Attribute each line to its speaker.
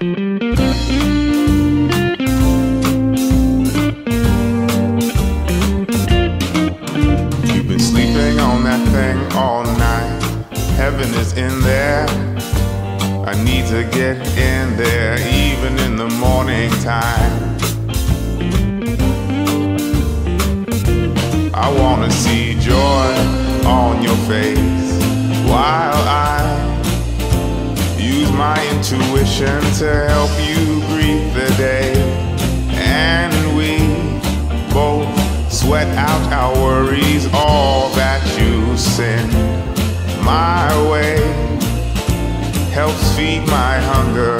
Speaker 1: You've been sleeping on that thing all night. Heaven is in there. I need to get in there, even in the morning time. I wanna see joy on your face use my intuition to help you greet the day. And we both sweat out our worries, all that you send my way helps feed my hunger,